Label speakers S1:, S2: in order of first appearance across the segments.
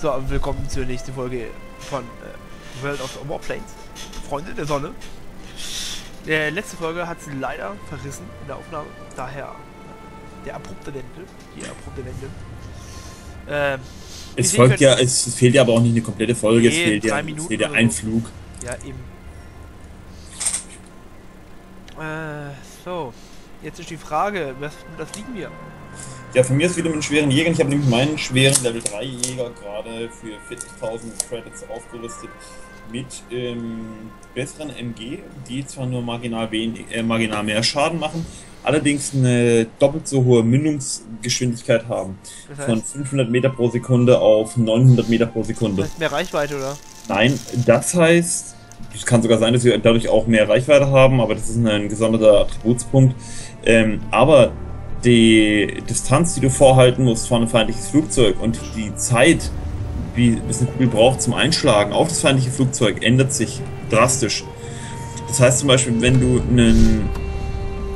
S1: So, willkommen zur nächsten Folge von äh, World of Warplanes. Freunde der Sonne. Der letzte Folge hat sie leider verrissen in der Aufnahme. Daher der abrupte Wendel. Die abrupte Wendel.
S2: Ähm, es folgt ja, es fehlt ja aber auch nicht eine komplette Folge, nee, es fehlt ja, es fehlt ja ein so. Flug.
S1: Ja, eben. Äh, so. Jetzt ist die Frage, was, was liegen wir?
S2: Ja, von mir ist wieder mit schweren Jäger. Ich habe nämlich meinen schweren Level 3 Jäger gerade für 40.000 Credits aufgerüstet mit ähm, besseren MG, die zwar nur marginal, wenig, äh, marginal mehr Schaden machen, allerdings eine doppelt so hohe Mündungsgeschwindigkeit haben. Das heißt, von 500 Meter pro Sekunde auf 900 Meter pro Sekunde. Das
S1: heißt mehr Reichweite, oder?
S2: Nein, das heißt, es kann sogar sein, dass wir dadurch auch mehr Reichweite haben, aber das ist ein gesonderter Attributspunkt. Ähm, aber die Distanz, die du vorhalten musst vor einem feindliches Flugzeug und die Zeit, wie bis eine Kugel braucht zum Einschlagen auf das feindliche Flugzeug, ändert sich drastisch. Das heißt zum Beispiel, wenn du einen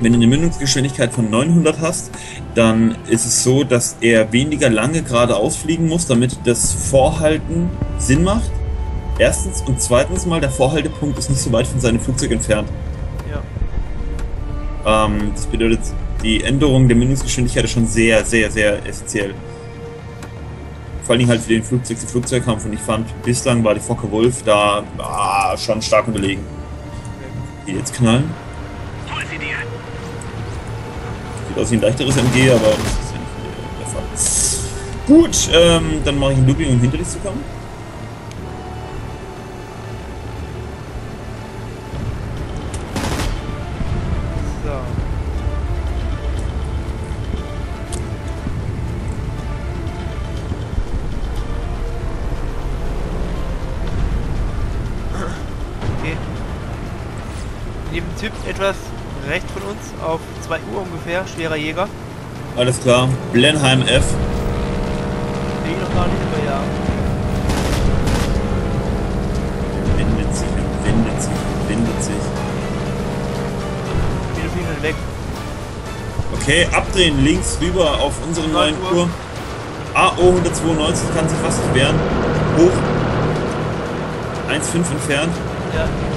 S2: wenn du eine Mündungsgeschwindigkeit von 900 hast, dann ist es so, dass er weniger lange geradeaus fliegen muss, damit das Vorhalten Sinn macht. Erstens und zweitens mal, der Vorhaltepunkt ist nicht so weit von seinem Flugzeug entfernt. Ja. Ähm, das bedeutet, die Änderung der Mündungsgeschwindigkeit ist schon sehr, sehr, sehr essentiell. Vor Dingen halt für den Flugzeug-zu-Flugzeugkampf und ich fand, bislang war die Fokker Wolf da ah, schon stark unterlegen. Die jetzt knallen. Sieht aus wie ein leichteres MG, aber das ist ja nicht der Fall. Gut, ähm, dann mache ich ein Looping, um hinter dich zu kommen.
S1: Typ etwas rechts von uns auf 2 Uhr ungefähr, schwerer Jäger.
S2: Alles klar, Blenheim F.
S1: Ich noch gar nicht, aber ja.
S2: Windet sich, windet sich, windet sich.
S1: Wieder fliegen weg.
S2: Okay, abdrehen, links rüber auf unsere neuen Uhr. AO 192 kann sich fast nicht wehren. Hoch. 1,5 entfernt.
S1: Ja.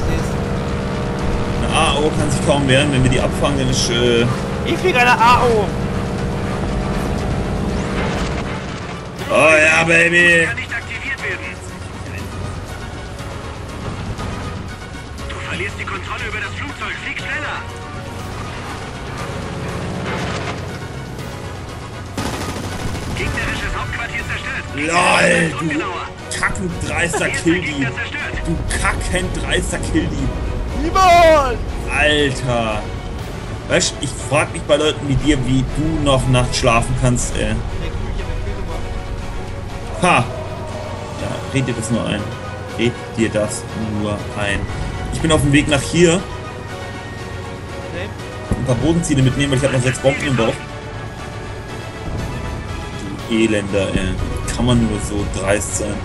S2: AO kann sich kaum wehren, wenn wir die abfangen, dann ist... Äh
S1: ich fliege eine AO!
S2: Oh ja, Baby!
S3: Verlierst die Kontrolle über das Flugzeug. Flieg schneller! Gegnerisches Hauptquartier zerstört.
S2: LOL, du kackendreister Killdieb. Du kackendreister Killdieb.
S1: Niemals!
S2: Alter. Weißt ich frag mich bei Leuten wie dir, wie du noch nachts schlafen kannst, ey. Ha! Ja, red dir das nur ein. Red dir das nur ein. Ich bin auf dem Weg nach hier. Ein paar Bodenziele mitnehmen, weil ich habe noch sechs Bomben im Bauch. Du Elender, ey. Wie kann man nur so dreist sein?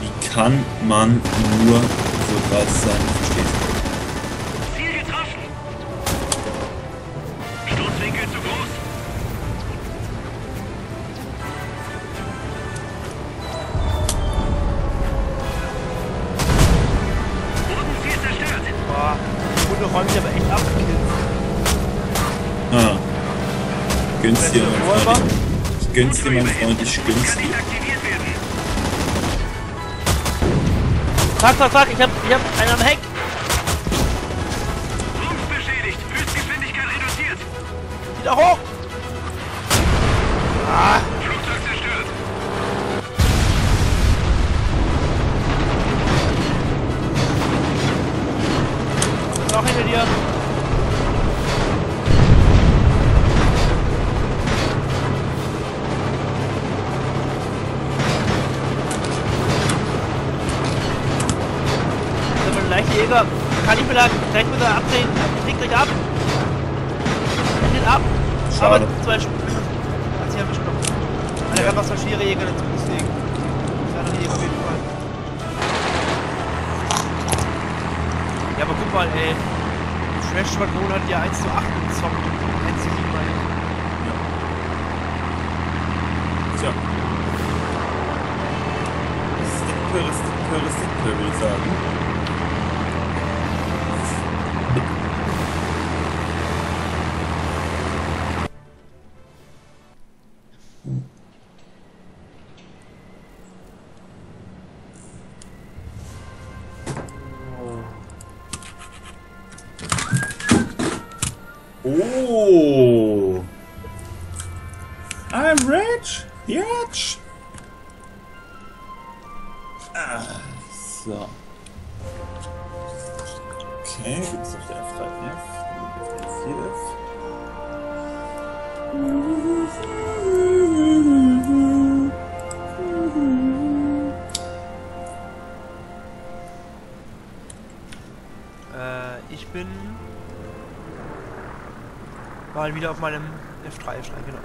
S2: Wie kann man nur so dreist sein, verstehst du?
S3: Ziel getroffen. Stoßwinkel zu groß. Bodenziel zerstört.
S1: Boah, die Hunde räumt aber echt ab.
S2: Ah. Gönn's dir, mein Freund. Ich gönn's dir, mein Freund. Ich gönn's dir.
S1: Zack, zack, zack, ich hab, ich hab einen am Heck.
S3: Rumpf beschädigt, Höchstgeschwindigkeit reduziert.
S1: Wieder hoch. Da kann noch zwei schwere Jäger dazu, deswegen. Das wäre noch auf jeden Fall. Ja, aber guck mal, ey. Trash Schwadron hat ja 1 zu 8 gezockt. 1 zu 7
S2: Ja. Tja. Heuristik, Heuristik, würde ich sagen. Der F4F.
S1: Äh, ich bin mal wieder auf meinem F3-Schrein, genau.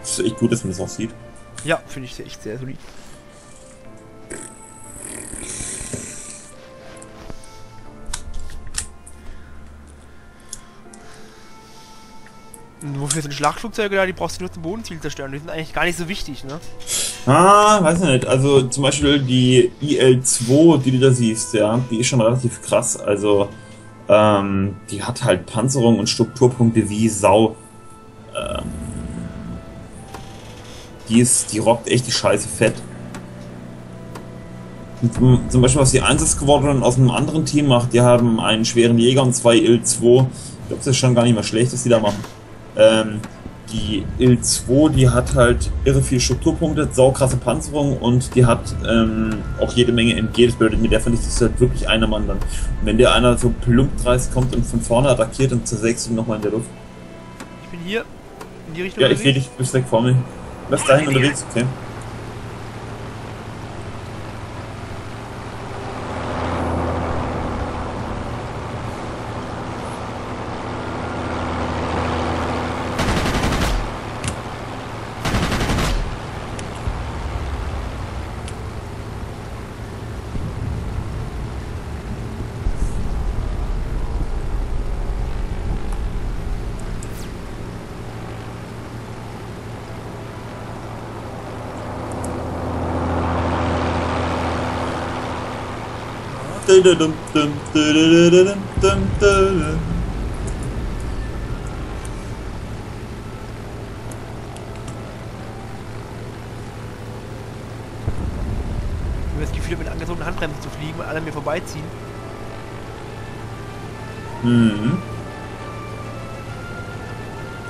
S2: Das ist echt gut, dass man das auch sieht.
S1: Ja, finde ich echt sehr solid. Wofür sind Schlachtflugzeuge da? Die brauchst du nur zum Bodenziel zerstören. Die sind eigentlich gar nicht so wichtig, ne?
S2: Ah, weiß ich nicht. Also zum Beispiel die IL-2, die du da siehst, ja, die ist schon relativ krass. Also ähm, die hat halt Panzerung und Strukturpunkte wie Sau. Ähm, die ist, die rockt echt die Scheiße fett. Und zum- Beispiel, was die Einsatzsquadron aus einem anderen Team macht, die haben einen schweren Jäger und zwei IL-2. Ich glaube, das ist schon gar nicht mal schlecht, was die da machen. Ähm, die Il-2, die hat halt irre viel Strukturpunkte, saukrasse Panzerung und die hat ähm, auch jede Menge MG. Das bedeutet, mit der vernichtest du halt wirklich einer Mann dann. Und wenn dir einer so plump dreist kommt und von vorne attackiert, dann zersägst du ihn nochmal in der Luft.
S1: Ich bin hier in die Richtung.
S2: Ja, ich sehe dich, bist weg vor mir. Lass dahin unterwegs, okay?
S1: Das Gefühl, mit angezogenen Handbremsen zu fliegen, weil alle mir vorbeiziehen.
S2: Mhm.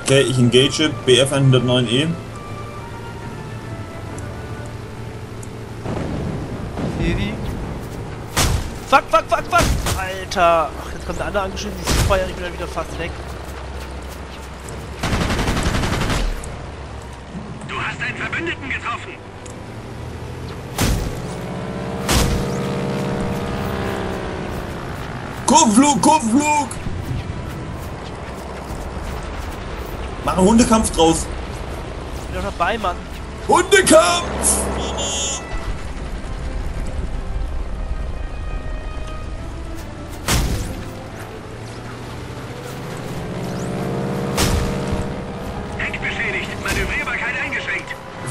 S2: Okay, ich engage BF 109E.
S1: Sehe die. Fuck, fuck, fuck, fuck! Alter! Ach, jetzt kommt der andere angeschnitten, die Feuer, ich bin dann wieder fast weg.
S3: Du hast einen Verbündeten getroffen.
S2: Kurvenflug, Kurvenflug! Mach einen Hundekampf draus.
S1: Ich bin doch dabei, Mann.
S2: Hundekampf!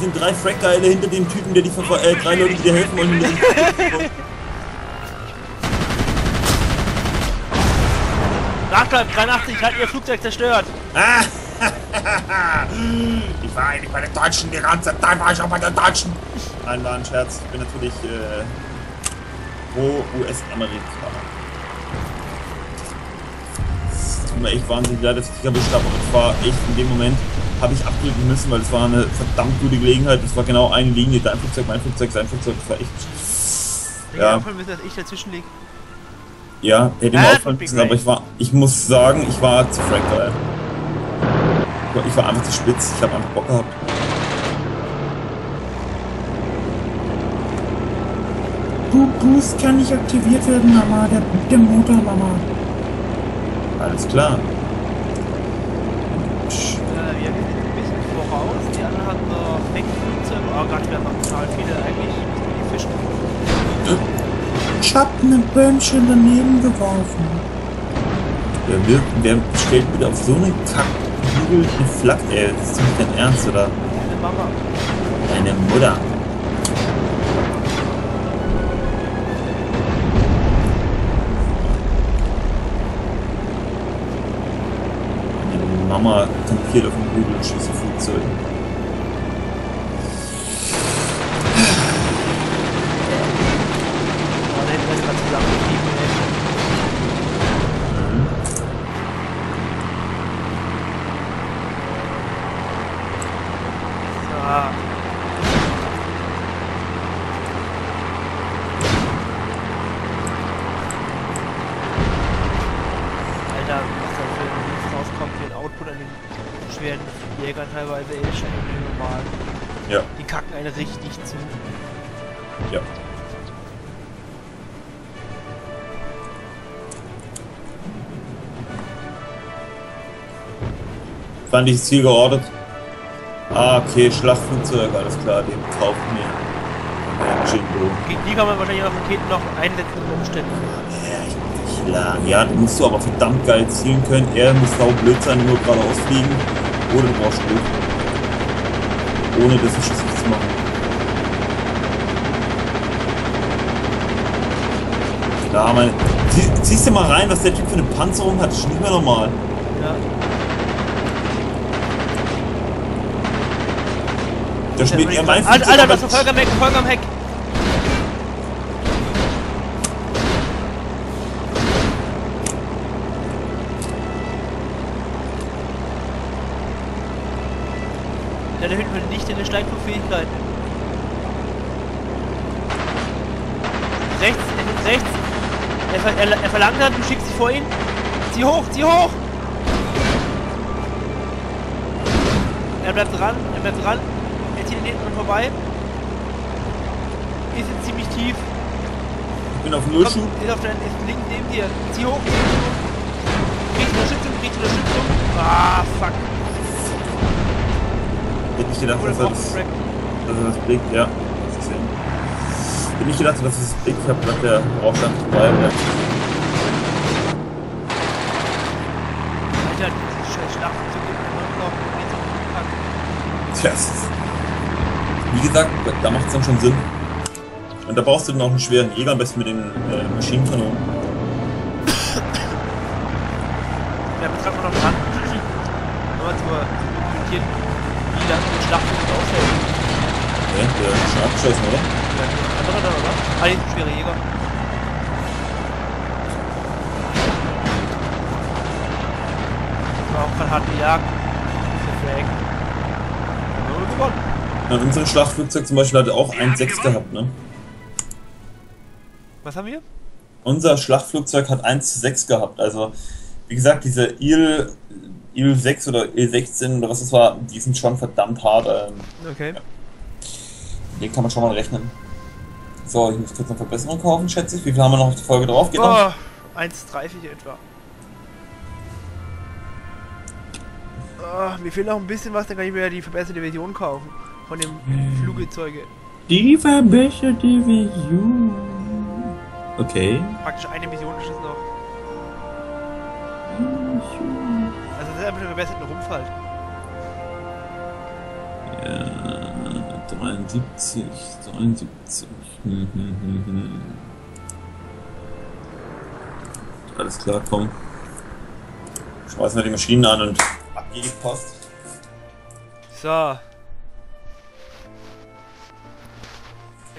S2: Sind drei Frackgeile hinter dem Typen, der die verfol- äh, drei Leute, die dir helfen wollen.
S1: Nachbleiben, 83, halt ihr Flugzeug zerstört.
S2: ah! ich war eigentlich bei den Deutschen die ganze Zeit, war ich auch bei den Deutschen. Nein, war ein Scherz. Ich bin natürlich äh, pro US-Amerika. Es tut mir echt wahnsinnig leid, dass ich dich erwischt habe, aber es war echt in dem Moment, habe ich abdrücken müssen, weil es war eine verdammt gute Gelegenheit. Es war genau eine Linie, dein Flugzeug, mein Flugzeug, sein Flugzeug. Das war echt.
S1: Ja.
S2: Ja.
S1: Davon müssen, dass ich dazwischen liege.
S2: Ja, hätte
S1: Ah,
S2: mir auffallen
S1: Big
S2: müssen, aber ich war, ich muss sagen, ich war zu fragile. Ich war- Ich war einfach zu spitz, ich habe einfach Bock gehabt.
S4: Bu Boost kann nicht aktiviert werden, Mama. Der, der Motor, Mama.
S2: Alles klar.
S1: Aber gerade werden noch total viele eigentlich die Fische.
S4: Ich hab ne Böhmchen daneben geworfen.
S2: Wer, will, wer stellt wieder auf so eine Kackbügel eine Flak, ey? Das ist nicht dein Ernst, oder?
S1: Deine Mama.
S2: Deine Mutter. Mama kampiert auf dem Hügel und schießt
S1: Flugzeuge. Teilweise, ist schon normal.
S2: Ja,
S1: Die kacken einen richtig zu.
S2: ja. Feindliches Ziel geortet. Ah, okay, Schlachtflugzeug, alles klar, den kauft mir. Ja.
S1: Gegen die kann man wahrscheinlich auch Raketen noch einsetzen unter Umständen.
S2: Richtig lang. Ja, du musst du aber verdammt geil zielen können. Er muss sau blöd sein, nur geradeaus fliegen. Du brauchst Glück. Ohne das ist nichts zu machen. Ja, mein. Sie, siehst du mal rein, was der Typ für eine Panzerung hat? Das ist nicht mehr normal.
S1: Ja.
S2: Da steht er mein
S1: Alter, Alter, das ist Volker am Heck, Volker am Heck. Ja, der hinten nicht in der Steigflugfähigkeit. Rechts, rechts. Er, ver er, er verlangt dann, du schickst sie vor ihn. Zieh hoch, zieh hoch! Er bleibt dran, er bleibt dran. Er zieht ihn hinten dran vorbei. Ist jetzt ziemlich tief.
S2: Ich bin auf Null
S1: Komm,
S2: Schub.
S1: ist auf der ist links neben dir. Zieh hoch, zieh hoch. Kriegst Unterstützung, kriegst Unterstützung. Ah, fuck.
S2: Hätte ich gedacht, dass er das, dass das blickt, ja. Das ist hin. Hätte ich gedacht, dass das blickt. Ich hab gedacht, der Rauchstand vorbei. Ja.
S1: Alter, diese scheiß nicht so gepackt.
S2: Tja, es wie gesagt, da macht es dann schon Sinn. Und da brauchst du dann auch einen schweren Jäger, am besten mit den äh, Maschinenkanonen.
S1: Ja, kann man noch dran. Nochmal zu diskutieren, lange die Schlachtflugzeug aushält.
S2: Okay, der ist schon abgeschossen, oder?
S1: Ja, die andere da, oder? Ah, ein schwerer Jäger. Das war auch gerade hart gejagt. Gewonnen.
S2: Ja, unser Schlachtflugzeug zum Beispiel hatte auch 1,6 gehabt, ne?
S1: Was haben wir?
S2: Unser Schlachtflugzeug hat 1 zu 6 gehabt. Also, wie gesagt, diese Il, Il 6 oder Il 16 oder was es war, die sind schon verdammt hart. Ähm,
S1: Okay.
S2: den kann man schon mal rechnen. So, ich muss kurz eine Verbesserung kaufen, schätze ich. Wie viel haben wir noch auf die Folge drauf? Geht?
S1: Oh, 1,30 etwa. Oh, mir fehlt noch ein bisschen was, dann kann ich mir ja die verbesserte Version kaufen. Von dem Flugzeuge.
S4: Die verbesserte Version. Okay.
S1: Praktisch eine Mission ist es noch. Ist einfach eine verbesserte Rumpf halt.
S2: Ja, 73, 73. Hm, hm, hm, hm. Alles klar, komm. Schmeißen wir die Maschinen an und ab geht die Post.
S1: So.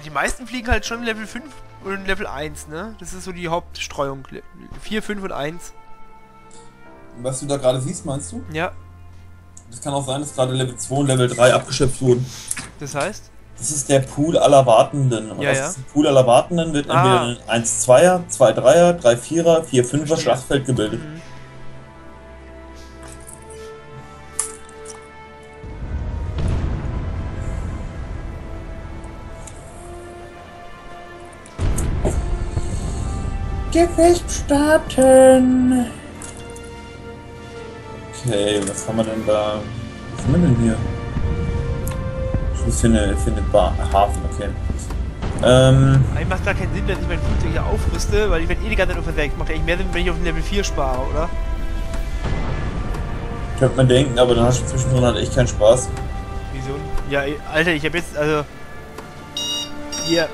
S1: Die meisten fliegen halt schon Level 5 und Level 1, ne? Das ist so die Hauptstreuung. Le- 4, 5 und 1.
S2: Was du da gerade siehst, meinst du?
S1: Ja,
S2: Das kann auch sein, dass gerade Level 2 und Level 3 abgeschöpft wurden.
S1: das heißt?
S2: Das ist der Pool aller Wartenden. Und
S1: Ja,
S2: aus
S1: ja.
S2: diesem Pool aller Wartenden wird
S1: Ah.
S2: entweder ein 1-2er, 2-3er, 3-4er, 4-5er Schlachtfeld gebildet.
S1: Mhm.
S4: Gefecht starten.
S2: Okay, was haben wir denn da? Was haben wir denn hier? Ich finde, eine, für eine Bar, Hafen, okay. Ähm,
S1: Eigentlich macht gar keinen Sinn, dass ich mein Flugzeug hier aufrüste, weil ich werde eh die ganze Zeit nur versenkt. Macht eigentlich mehr Sinn, wenn ich auf Level 4 spare, oder?
S2: könnte man denken, aber dann hast du zwischendrin halt echt keinen Spaß.
S1: Wieso? Ja, Alter, ich habe jetzt, also... Hier,